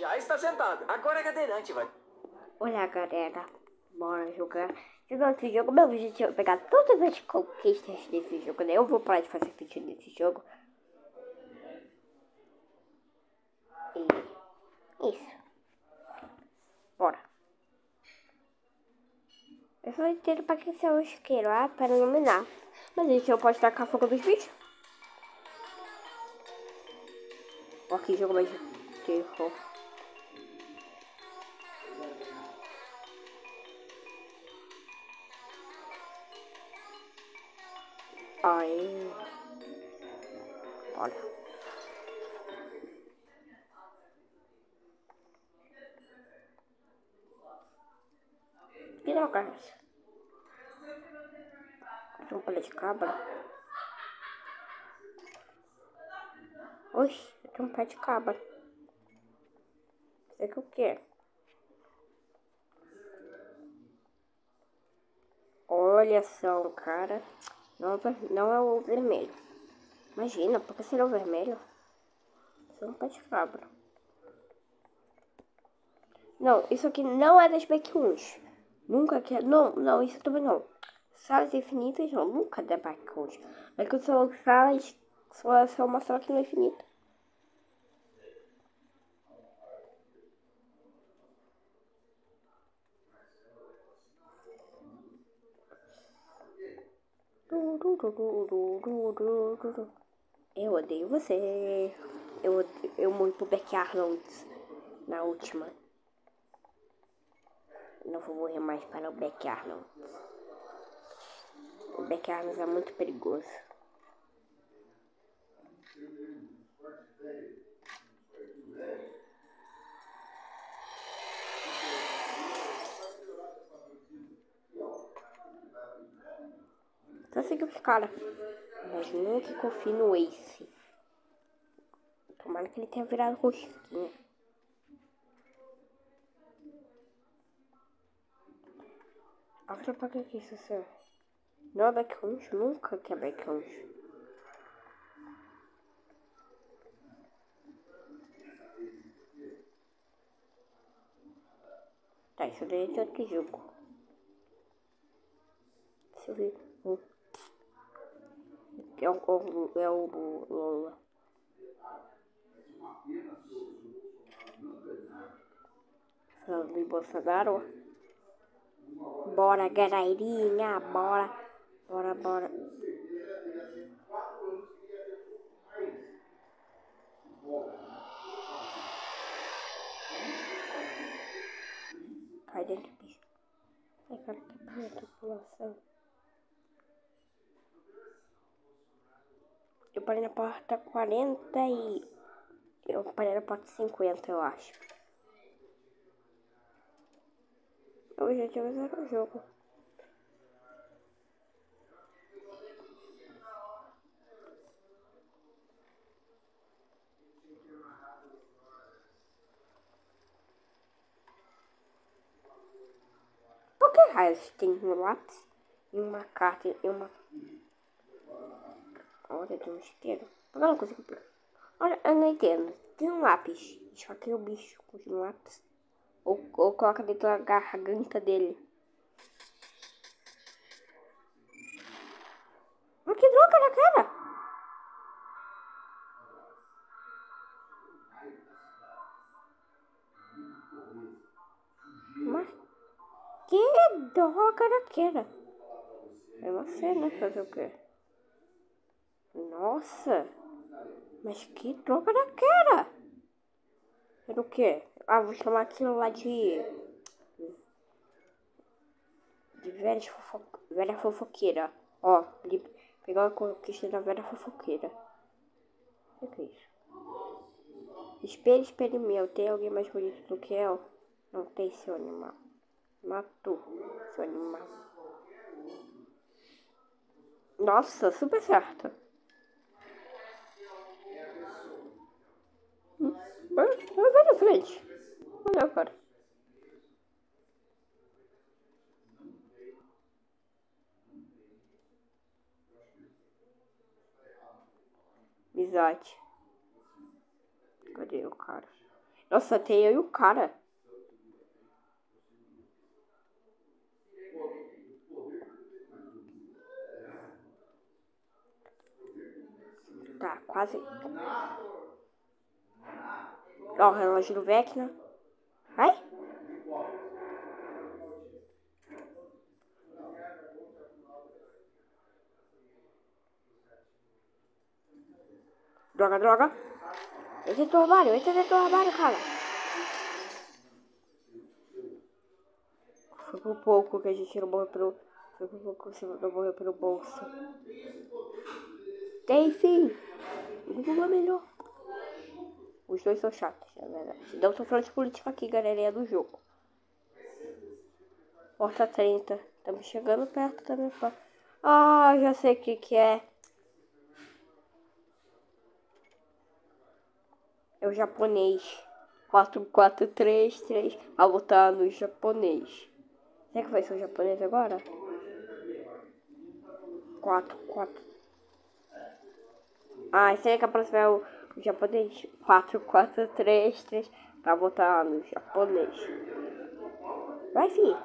Já está sentado. Agora é cadeirante, vai. Olha, galera. Bora jogar. Esse jogo, meu objetivo é pegar todas as conquistas desse jogo, né? Eu vou parar de fazer vídeo nesse jogo. E... Isso. Bora. Eu só entendo pra que ser o isqueiro, ah, para iluminar. Mas gente não pode tacar fogo dos bichos. Ó, que jogo mais terror. Aí. Olha. Que droga é essa? Um palha de cabra. Oxi, tem um pé de cabra. Sei que o que Olha só, cara. Não, não é o vermelho. Imagina, por que será o vermelho? Isso é um de cabra. Não, isso aqui não é das Backuns. Nunca que Não, não, isso também não. Salas infinitas não, nunca é Backuns. Mas que são salas só, só uma sala que não é infinita. Eu odeio você. Eu, odeio, eu morri pro Beck Arnold na última. Não vou morrer mais para o Beck Arnold. O Beck Arnold é muito perigoso. Só seguir os caras. Mas nunca confio no Ace. Tomara que ele tenha virado rosquinha. Olha pra que isso, senhor? Não é backhunch? Nunca que é backhunch. Tá, isso daí é outro jogo. Deixa eu ver. Hum é o, é o Lola. Em Bolsonaro. Bora, galerinha, bora. Bora, bora. Cai dentro, bicho. Ai, cara, que bonita população. Parei na porta 40 e. Eu parei na porta 50, eu acho. O objetivo é zerar o jogo. Por que raios tem um lápis e uma carta e uma Olha, tem um isqueiro. Eu não consigo pegar. Olha, eu não entendo. Tem um lápis. Só que o bicho com um lápis. Ou, ou coloca dentro da garganta dele. Mas que droga na cara! Mas que droga naquela? É você, né? Fazer o quê? Nossa, mas que droga daquela? Era o quê? Ah, vou chamar aquilo lá de. De velha, fofo... velha fofoqueira. Ó, de... pegar a conquista da velha fofoqueira. O que é isso? Espelho, espelho meu, tem alguém mais bonito do que eu? Não tem, seu animal. Matou, seu animal. Nossa, super certo. Vai na frente. Olha, cara. Amizade. Cadê o cara? Nossa, tem eu e o cara. Tá, quase. Ó, o relógio do Vecna. Vai. Droga, droga. Entra dentro do armário, entra dentro do armário, cara. Foi por pouco que a gente não morreu pelo... Foi por pouco que você não morreu pelo bolso. Tem sim. O Google é melhor. Os dois são chatos, é verdade. Não tô falando de política aqui, galerinha do jogo. Porta 30. Estamos chegando perto também. Ah, já sei o que que é. É o japonês. 4433 a botar no japonês. Será que vai ser o japonês agora? 4, 4. Ah, será que a próxima é o japonês? 4, 4, 3, 3. Pra botar no japonês. Vai, fi.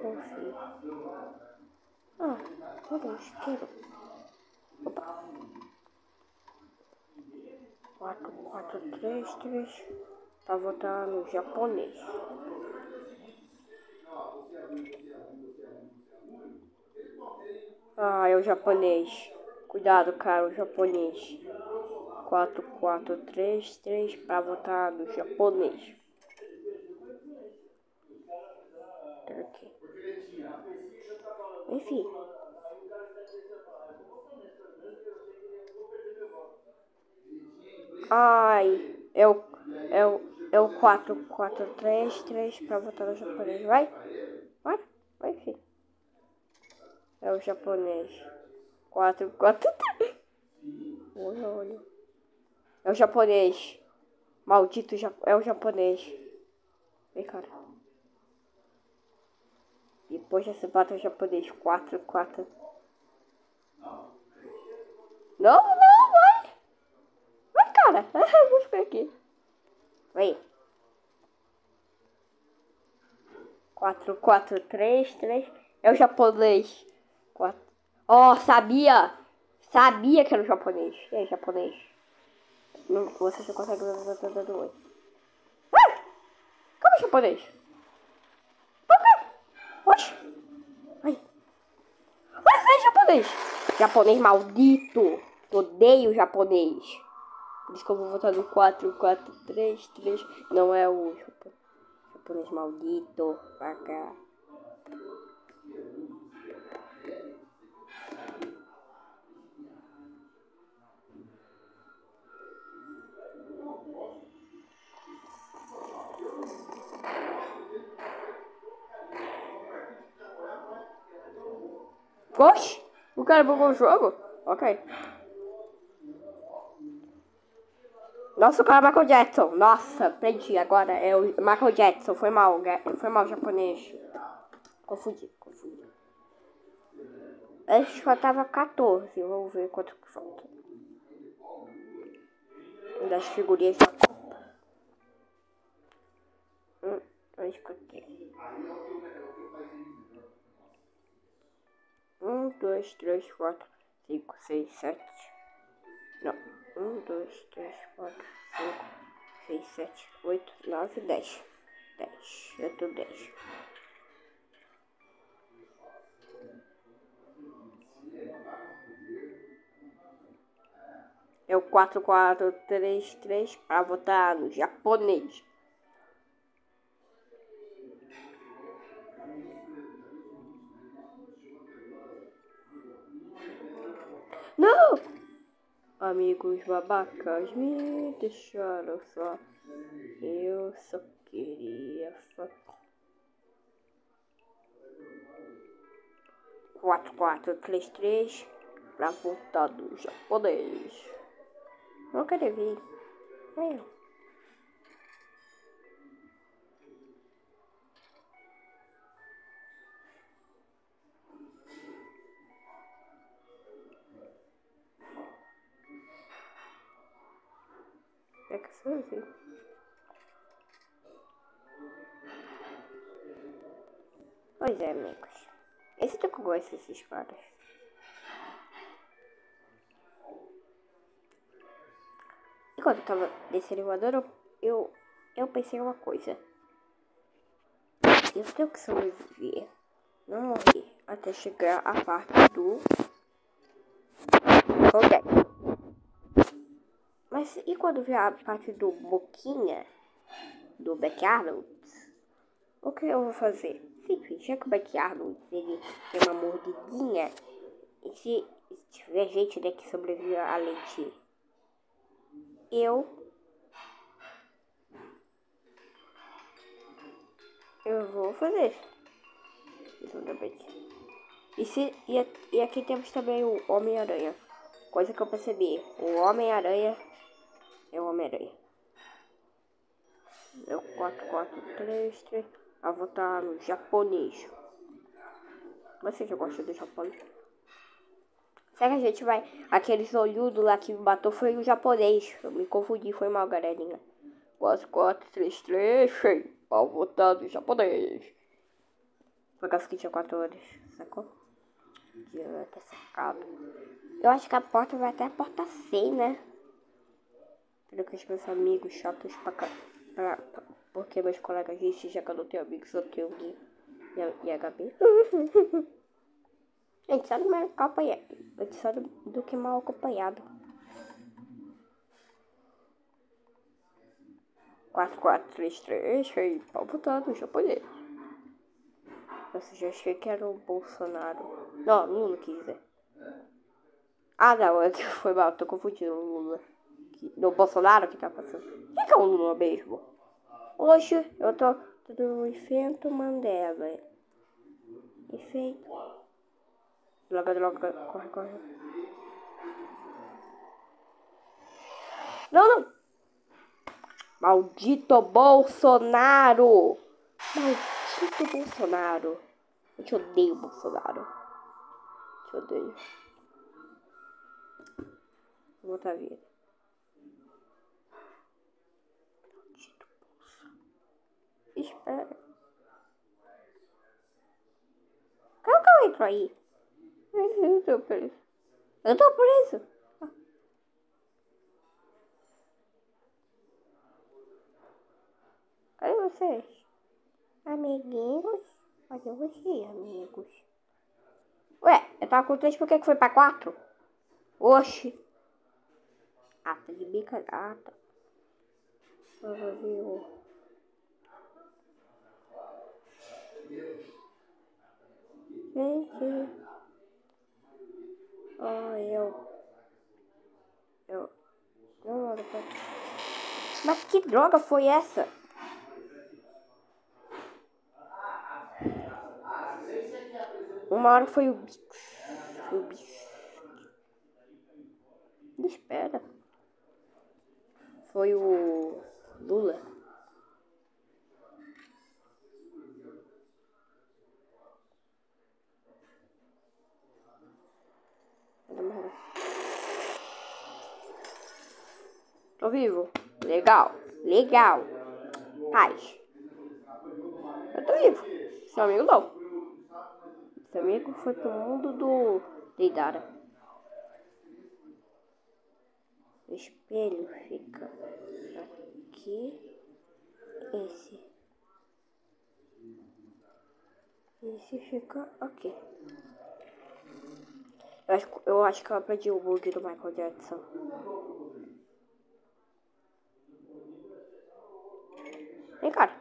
Fi. Ah, cadê isqueiro? Opa. 4, 4, 3, 3. Pra botar no japonês. Ah, é o japonês. Cuidado, cara, o japonês. 4, 4, 3, 3 para votar no japonês. Tá aqui. Enfim. Ai, é o, é o, é o 4, 4, 3, 3 para votar no japonês. Vai? Vai? Vai, enfim. É o japonês. 4, 4, 3. Olha, olha. É o japonês. Maldito ja é o japonês. Vem, cara. Depois se bate o japonês. 4, 4. Não, não, vai. Vai, cara. Vou ficar aqui. Vem. 4, 4, 3, 3. É o japonês. 4. Oh, sabia! Sabia que era o japonês. Aí, japonês? Você só consegue ver do oi. Ah! Como é japonês? Oxe! Ai! Mas é japonês! Japonês maldito! Odeio japonês! Por isso que eu vou votar no 4, 4, 3, 3. Não é o japonês maldito. Pra cá. Oxe, o cara bugou o jogo? Ok. Nossa, o cara é Michael Jackson. Nossa, perdi. Agora é o Michael Jackson. Foi mal, foi mal japonês. Confundi, confundi. Que faltava 14. Vamos ver quanto que falta. Das figurinhas da Copa. Hum, acho que Um, dois, três, quatro, cinco, seis, sete. Não. Um, dois, três, quatro, cinco, seis, sete, oito, nove, dez. Dez. Eu tô dez. É o quatro, quatro, três, três para votar no japonês. Amigos babacas me deixaram só. Eu só queria. Três, três. Pra voltar do japonês. Não quero vir. É. É que sou assim. Pois é, amigos. Esse tipo gosta gosto desses caras. enquanto eu tava nesse elevador, eu, eu, eu pensei uma coisa. Eu tenho que sobreviver. Não morrer até chegar a parte do... Ok. Mas e quando vier a parte do Boquinha, do Backyard, o que eu vou fazer? Simples, já que o Backyard ele tem uma mordidinha, e se, tiver gente né, que sobrevive a leite, eu eu vou fazer. E, se, e, e aqui temos também o Homem-Aranha. Coisa que eu percebi. O Homem-Aranha é o Homem-Aranha. É o 443. Eu vou estar no japonês. Você já gosta do japonês? Será que a gente vai. Aqueles olhudos lá que me matou foi o japonês. Eu me confundi, foi mal, galerinha. 4433, cheio. Pau votado japonês. Por causa que tinha 4 horas, sacou? Eu acho que a porta vai até a porta C, né? Pelo que os meus amigos chatos pra, pra, pra porque meus colegas dizem já que eu não tenho amigos, eu tenho Gui e, e a Gabi. gente só do mal acompanhado. gente só do, que mal acompanhado. 4433, pau botando no japonês. Você já achei que era o Bolsonaro. Não, Lula quis dizer. Ah, não, é foi mal, tô confundindo o Lula. No Bolsonaro que tá passando. Quem que é o Lula mesmo? Hoje eu tô do efeito Mandela. Efeito. Droga, droga, corre, corre. Não, não! Maldito Bolsonaro! Maldito Bolsonaro! Eu te odeio, Bolsonaro. Te odeio. Vou botar a vida. Espera. Como que eu entro aí? Eu tô preso. Eu tô preso. Cadê vocês? Amiguinhos? Cadê vocês, amigos? Ué, eu tava com três, por que, que foi pra quatro? Oxi. Ah, tá de bica. Ah, tá. Eu vou ver o... Gente. Oh, eu. Eu. Não, depois. Mas que droga foi essa? Uma hora foi o Bix. Foi o Bix. Espera. Foi o Lula. Tô vivo. Legal. Legal. Paz. Eu tô vivo. Seu amigo não. Seu amigo foi pro mundo do Deidara. O espelho fica aqui. Esse. Esse fica aqui. Eu acho, eu acho que eu aprendi o bug do Michael Jackson. Vem, cara.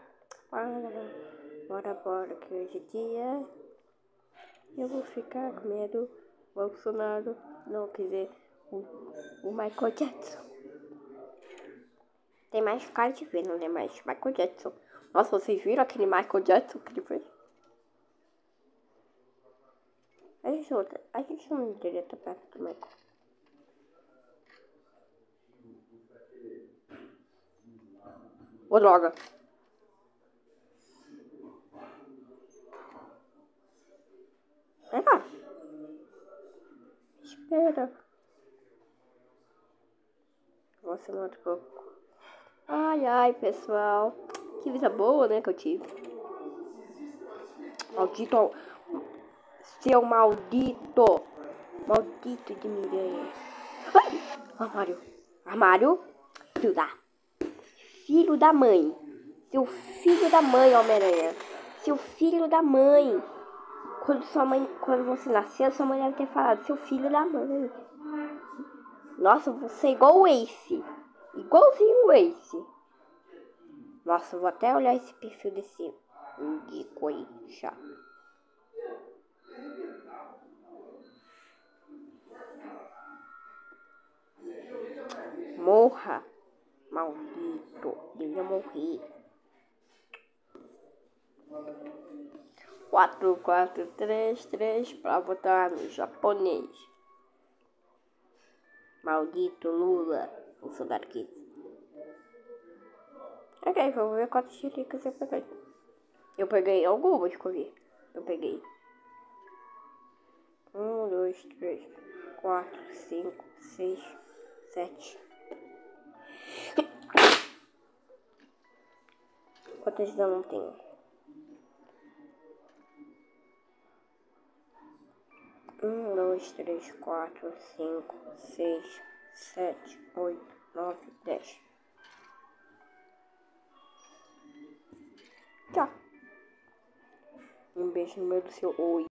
Bora, bora, que hoje é dia. Eu vou ficar com medo. Bolsonaro. Não, quer dizer, o, o Michael Jackson. Tem mais cara de ver, não é mais Michael Jackson. Nossa, vocês viram aquele Michael Jackson que ele fez? A gente, a gente não deveria estar perto do Michael. Ô, droga. Espera. Espera. Nossa, muito pouco. Ai, ai, pessoal. Que vida boa, né, que eu tive. Maldito. Seu maldito. Maldito de miranha. Ai! Armário. Armário. Filho da. Filho da mãe. Seu filho da mãe, Homem-Aranha. Seu filho da mãe. Quando sua mãe. Quando você nasceu, sua mãe deve ter falado, seu filho da mãe. Nossa, você é igual o Ace. Igualzinho o Ace. Nossa, vou até olhar esse perfil desse indico aí, chato. Morra, maldito, devia morrer. Quatro, quatro, três, três, para votar no japonês. Maldito Lula, Bolsonaro aqui. Ok, vamos ver quantas xericas eu peguei. Eu peguei algumas, escolhi. Eu peguei. Um, dois, três, quatro, cinco, seis, sete. Quantas eu não tenho? Um, dois, três, quatro, cinco, seis, sete, oito, nove, dez. Tchau. Um beijo no meio do seu oi.